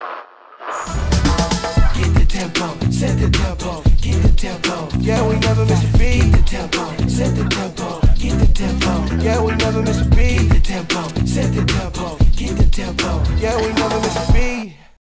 Get the tempo, set the tempo, get the tempo. Yeah, we never miss a beat. Get the tempo, set the tempo, get the tempo. Yeah, we never miss a beat. Get the tempo, set the tempo, get the tempo. Yeah, we